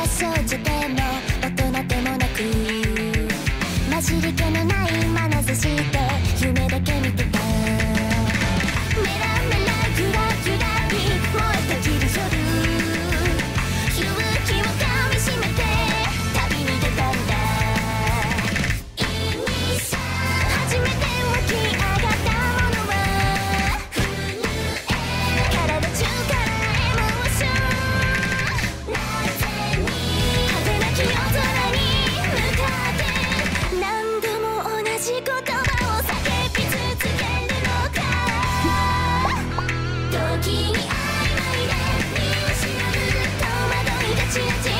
発生時大人でもなく。混じり気のない眼差しと時に曖昧で見失う戸惑いがちらち